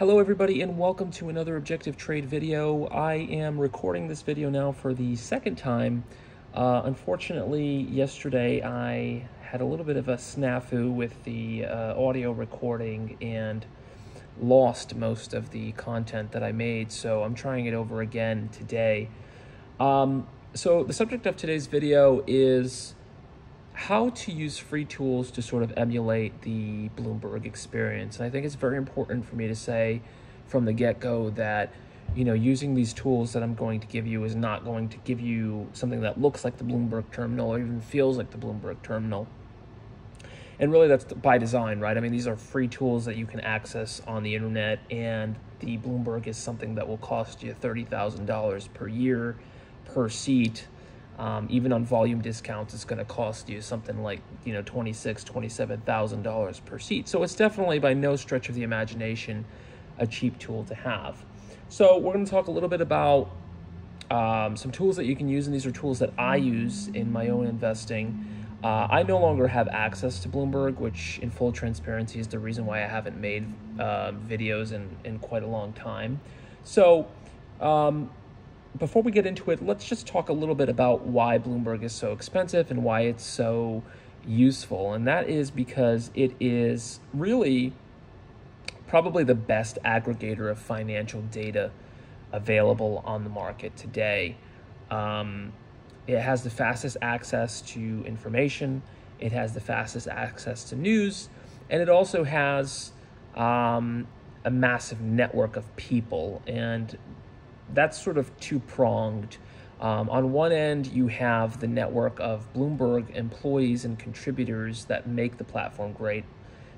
Hello everybody and welcome to another Objective Trade video. I am recording this video now for the second time. Uh, unfortunately, yesterday I had a little bit of a snafu with the uh, audio recording and lost most of the content that I made, so I'm trying it over again today. Um, so the subject of today's video is how to use free tools to sort of emulate the Bloomberg experience. And I think it's very important for me to say from the get-go that you know using these tools that I'm going to give you is not going to give you something that looks like the Bloomberg terminal or even feels like the Bloomberg terminal. And really that's by design, right? I mean, these are free tools that you can access on the internet and the Bloomberg is something that will cost you $30,000 per year per seat um, even on volume discounts, it's going to cost you something like you know twenty six, twenty seven thousand dollars per seat. So it's definitely by no stretch of the imagination a cheap tool to have. So we're going to talk a little bit about um, some tools that you can use, and these are tools that I use in my own investing. Uh, I no longer have access to Bloomberg, which, in full transparency, is the reason why I haven't made uh, videos in, in quite a long time. So, um, before we get into it, let's just talk a little bit about why Bloomberg is so expensive and why it's so useful. And that is because it is really probably the best aggregator of financial data available on the market today. Um, it has the fastest access to information, it has the fastest access to news, and it also has um, a massive network of people. And that's sort of two pronged. Um, on one end, you have the network of Bloomberg employees and contributors that make the platform great.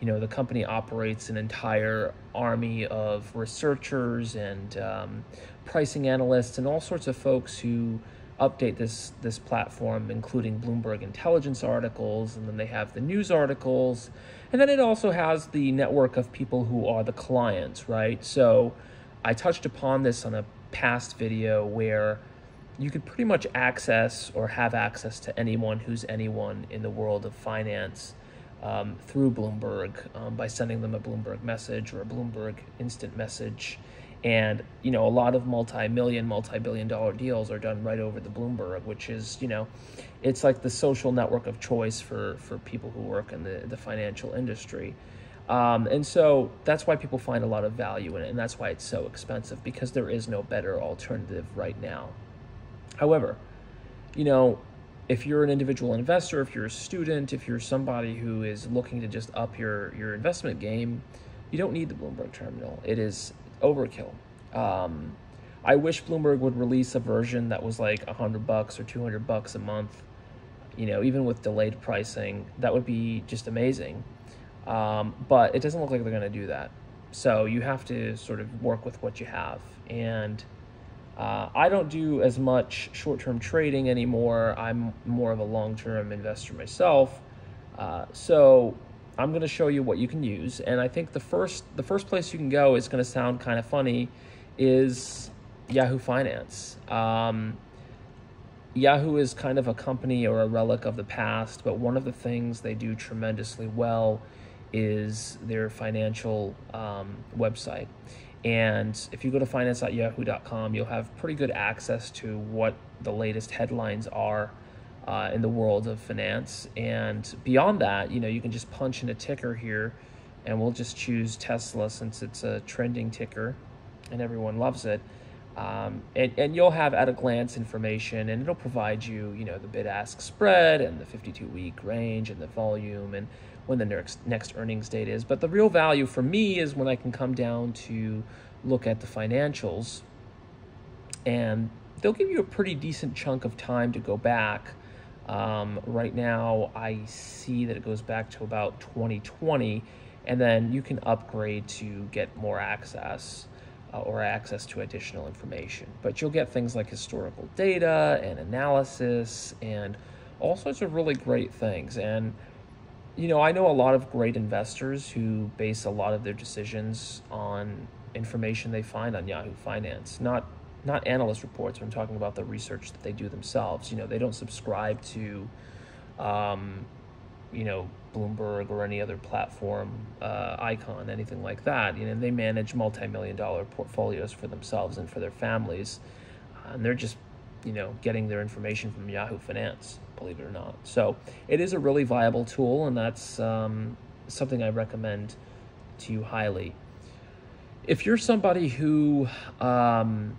You know, the company operates an entire army of researchers and um, pricing analysts and all sorts of folks who update this this platform, including Bloomberg intelligence articles, and then they have the news articles, and then it also has the network of people who are the clients, right? So, I touched upon this on a past video where you could pretty much access or have access to anyone who's anyone in the world of finance um, through Bloomberg um, by sending them a Bloomberg message or a Bloomberg instant message. And, you know, a lot of multi-million, multi-billion dollar deals are done right over the Bloomberg, which is, you know, it's like the social network of choice for, for people who work in the, the financial industry. Um, and so that's why people find a lot of value in it, and that's why it's so expensive because there is no better alternative right now. However, you know, if you're an individual investor, if you're a student, if you're somebody who is looking to just up your, your investment game, you don't need the Bloomberg terminal. It is overkill. Um, I wish Bloomberg would release a version that was like 100 bucks or 200 bucks a month, you know, even with delayed pricing. That would be just amazing. Um, but it doesn't look like they're going to do that. So you have to sort of work with what you have. And uh, I don't do as much short term trading anymore. I'm more of a long term investor myself. Uh, so I'm going to show you what you can use. And I think the first, the first place you can go is going to sound kind of funny is Yahoo Finance. Um, Yahoo is kind of a company or a relic of the past, but one of the things they do tremendously well is their financial um, website. And if you go to finance.yahoo.com, you'll have pretty good access to what the latest headlines are uh, in the world of finance. And beyond that, you know, you can just punch in a ticker here, and we'll just choose Tesla since it's a trending ticker, and everyone loves it. Um, and, and you'll have at a glance information and it'll provide you, you know, the bid ask spread and the 52 week range and the volume and when the next, next earnings date is. But the real value for me is when I can come down to look at the financials and they'll give you a pretty decent chunk of time to go back. Um, right now, I see that it goes back to about 2020, and then you can upgrade to get more access uh, or access to additional information. But you'll get things like historical data and analysis and all sorts of really great things. And, you know, I know a lot of great investors who base a lot of their decisions on information they find on Yahoo Finance, not not analyst reports. I'm talking about the research that they do themselves. You know, they don't subscribe to, um, you know, Bloomberg or any other platform uh, Eikon, anything like that. You know, they manage multi-million dollar portfolios for themselves and for their families, and they're just, you know, getting their information from Yahoo Finance, believe it or not. So it is a really viable tool, and that's um, something I recommend to you highly. If you're somebody who um,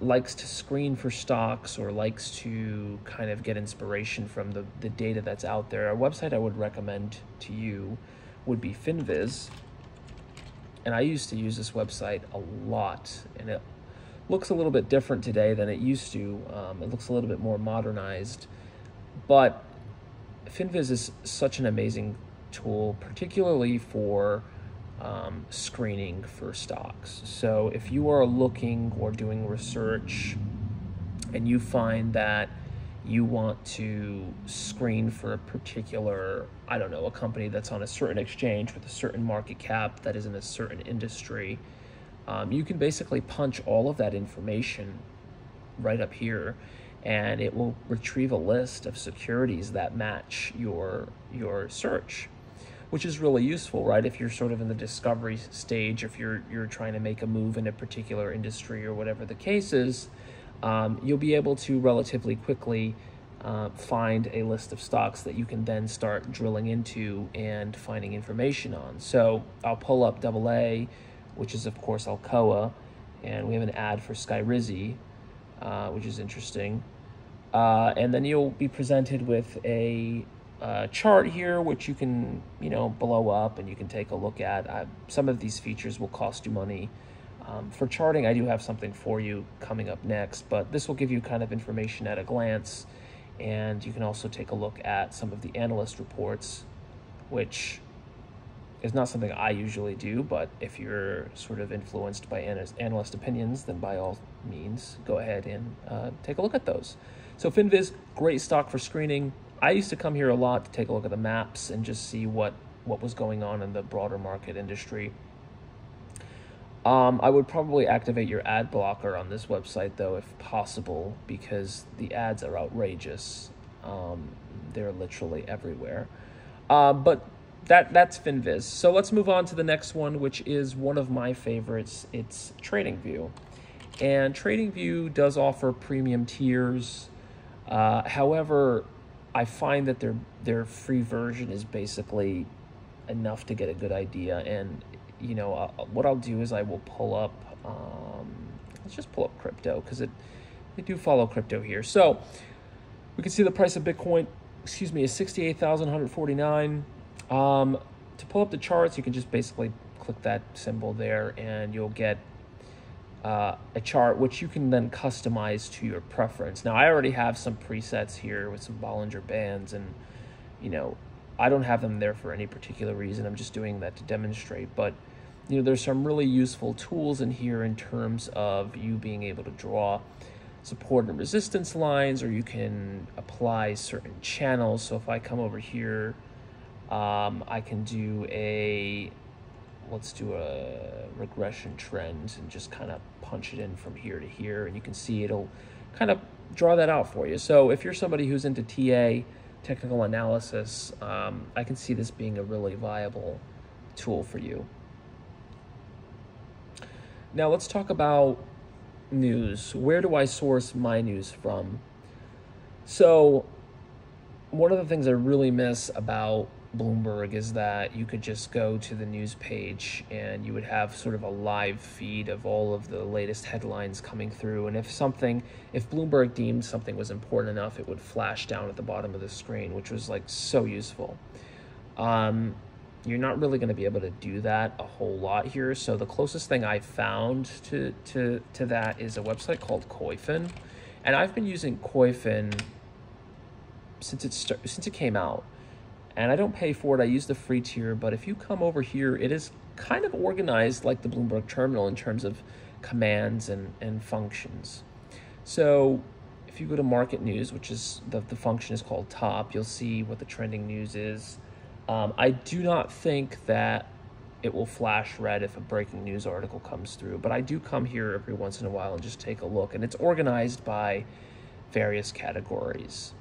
likes to screen for stocks or likes to kind of get inspiration from the, the data that's out there, a website I would recommend to you would be Finviz. And I used to use this website a lot, and it looks a little bit different today than it used to. Um, it looks a little bit more modernized, but Finviz is such an amazing tool, particularly for um, screening for stocks. So if you are looking or doing research and you find that you want to screen for a particular, I don't know, a company that's on a certain exchange with a certain market cap that is in a certain industry, um, you can basically punch all of that information right up here and it will retrieve a list of securities that match your your search which is really useful, right? If you're sort of in the discovery stage, if you're you're trying to make a move in a particular industry or whatever the case is, um, you'll be able to relatively quickly uh, find a list of stocks that you can then start drilling into and finding information on. So I'll pull up Double A, which is of course Alcoa, and we have an ad for Skyrizi, uh, which is interesting. Uh, and then you'll be presented with a uh, chart here, which you can, you know, blow up and you can take a look at. Uh, some of these features will cost you money. Um, for charting, I do have something for you coming up next, but this will give you kind of information at a glance. And you can also take a look at some of the analyst reports, which is not something I usually do, but if you're sort of influenced by analyst opinions, then by all means, go ahead and uh, take a look at those. So Finviz, great stock for screening. I used to come here a lot to take a look at the maps and just see what, what was going on in the broader market industry. Um, I would probably activate your ad blocker on this website, though, if possible, because the ads are outrageous. Um, they're literally everywhere. Uh, but that that's FinViz. So let's move on to the next one, which is one of my favorites. It's TradingView. And TradingView does offer premium tiers. Uh, however, I find that their their free version is basically enough to get a good idea. And you know uh, what I'll do is I will pull up. Um, let's just pull up crypto because it they do follow crypto here. So we can see the price of Bitcoin. Excuse me, is sixty eight thousand one hundred forty nine. Um, to pull up the charts, you can just basically click that symbol there, and you'll get uh, a chart which you can then customize to your preference. Now, I already have some presets here with some Bollinger Bands, and you know, I don't have them there for any particular reason. I'm just doing that to demonstrate. But you know, there's some really useful tools in here in terms of you being able to draw support and resistance lines, or you can apply certain channels. So if I come over here, um, I can do a let's do a regression trend and just kind of punch it in from here to here and you can see it'll kind of draw that out for you. So if you're somebody who's into TA, technical analysis, um, I can see this being a really viable tool for you. Now let's talk about news. Where do I source my news from? So one of the things I really miss about Bloomberg is that you could just go to the news page and you would have sort of a live feed of all of the latest headlines coming through. And if something, if Bloomberg deemed something was important enough, it would flash down at the bottom of the screen, which was like so useful. Um, you're not really going to be able to do that a whole lot here. So the closest thing I found to, to, to that is a website called Koyfin. And I've been using Koyfin since it, since it came out and I don't pay for it. I use the free tier, but if you come over here, it is kind of organized like the Bloomberg terminal in terms of commands and, and functions. So if you go to market news, which is the, the function is called top, you'll see what the trending news is. Um, I do not think that it will flash red if a breaking news article comes through, but I do come here every once in a while and just take a look. And it's organized by various categories.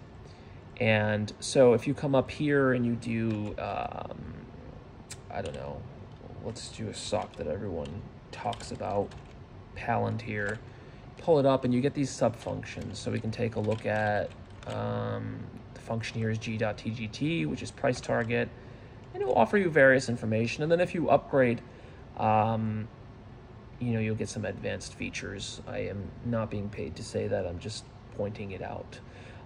And so if you come up here and you do, um, I don't know, let's do a sock that everyone talks about, Palantir. Pull it up and you get these sub functions. So we can take a look at um, the function here is g.tgt, which is price target, and it will offer you various information. And then if you upgrade, um, you know, you'll get some advanced features. I am not being paid to say that, I'm just pointing it out.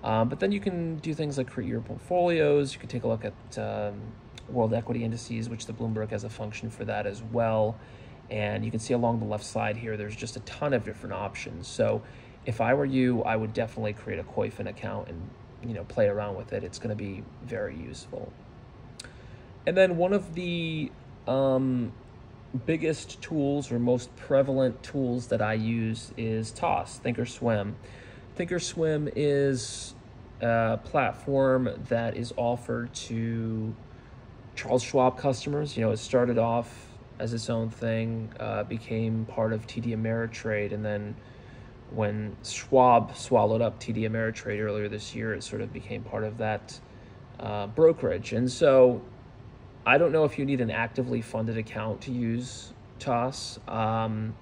Um, but then you can do things like create your portfolios. You can take a look at um, world equity indices, which the Bloomberg has a function for that as well. And you can see along the left side here, there's just a ton of different options. So if I were you, I would definitely create a Koyfin account and you know play around with it. It's going to be very useful. And then one of the um, biggest tools or most prevalent tools that I use is TOS, Thinkorswim. Thinkorswim is a platform that is offered to Charles Schwab customers. You know, it started off as its own thing, uh, became part of TD Ameritrade, and then when Schwab swallowed up TD Ameritrade earlier this year, it sort of became part of that uh, brokerage. And so I don't know if you need an actively funded account to use TOS. Um,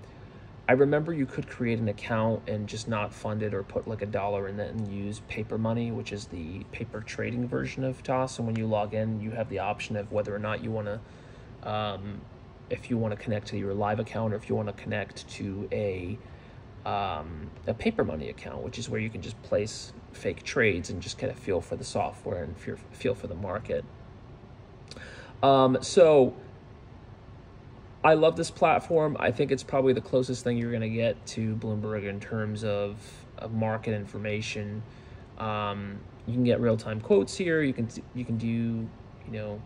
I remember you could create an account and just not fund it or put like a dollar in it and use paper money, which is the paper trading version of TOS. And when you log in, you have the option of whether or not you want to, um, if you want to connect to your live account or if you want to connect to a um, a paper money account, which is where you can just place fake trades and just get a feel for the software and feel for the market. Um, so I love this platform. I think it's probably the closest thing you're going to get to Bloomberg in terms of, of market information. Um, you can get real-time quotes here. You can you can do you know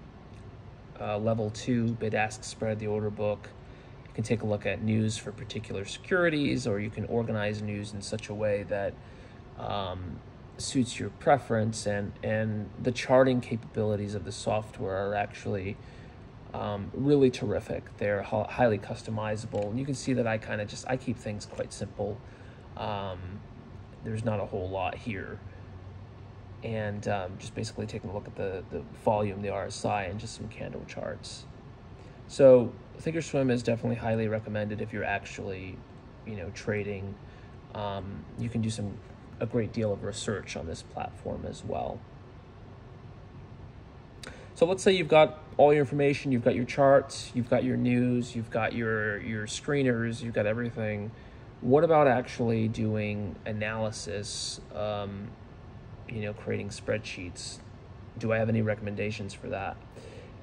uh, level two bid ask spread the order book You can take a look at news for particular securities, or you can organize news in such a way that um, suits your preference. And, and the charting capabilities of the software are actually um, really terrific. They're highly customizable. And you can see that I kind of just, I keep things quite simple. Um, there's not a whole lot here. And um, just basically taking a look at the, the volume, the RSI, and just some candle charts. So Thinkorswim is definitely highly recommended if you're actually, you know, trading. Um, you can do some a great deal of research on this platform as well. So let's say you've got all your information, you've got your charts, you've got your news, you've got your your screeners, you've got everything. What about actually doing analysis? Um, you know, creating spreadsheets. Do I have any recommendations for that?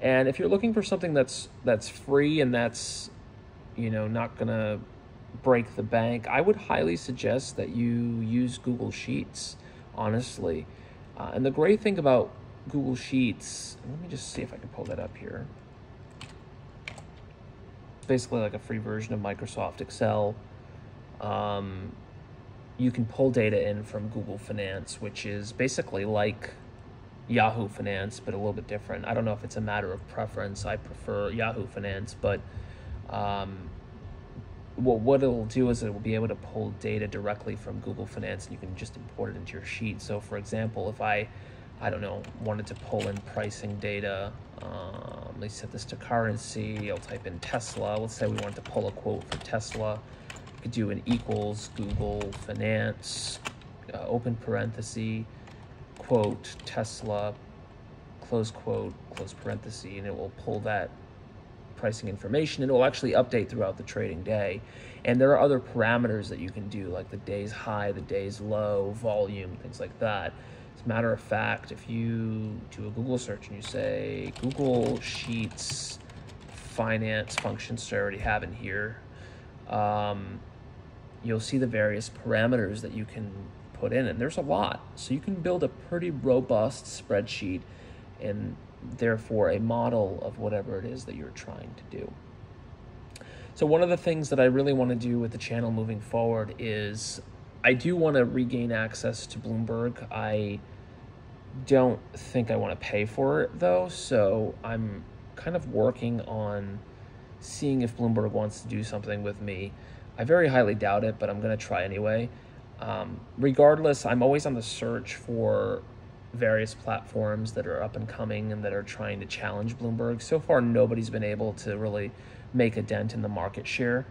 And if you're looking for something that's that's free and that's you know not gonna break the bank, I would highly suggest that you use Google Sheets. Honestly, uh, and the great thing about Google Sheets, let me just see if I can pull that up here. Basically, like a free version of Microsoft Excel. Um, you can pull data in from Google Finance, which is basically like Yahoo Finance, but a little bit different. I don't know if it's a matter of preference. I prefer Yahoo Finance, but um, well, what it'll do is it will be able to pull data directly from Google Finance, and you can just import it into your sheet. So, for example, if I, I don't know, wanted to pull in pricing data, um, let me set this to currency. I'll type in Tesla. Let's say we want to pull a quote for Tesla. We could do an equals Google Finance, uh, open parenthesis quote Tesla, close quote, close parenthesis, and it will pull that pricing information and it will actually update throughout the trading day. And there are other parameters that you can do, like the day's high, the day's low, volume, things like that. As a matter of fact, if you do a Google search and you say Google Sheets finance functions, which I already have in here, um, you'll see the various parameters that you can put in, and there's a lot. So you can build a pretty robust spreadsheet and therefore a model of whatever it is that you're trying to do. So one of the things that I really want to do with the channel moving forward is I do want to regain access to Bloomberg. I don't think I want to pay for it though, so I'm kind of working on seeing if Bloomberg wants to do something with me. I very highly doubt it, but I'm going to try anyway. Um, regardless, I'm always on the search for various platforms that are up and coming and that are trying to challenge Bloomberg. So far, nobody's been able to really make a dent in the market share.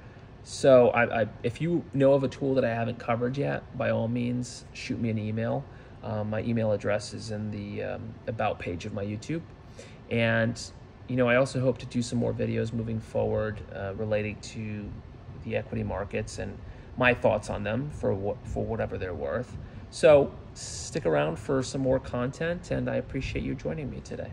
So, I, I, if you know of a tool that I haven't covered yet, by all means, shoot me an email. Um, my email address is in the um, about page of my YouTube. And, you know, I also hope to do some more videos moving forward uh, relating to the equity markets and my thoughts on them for what, for whatever they're worth. So stick around for some more content, and I appreciate you joining me today.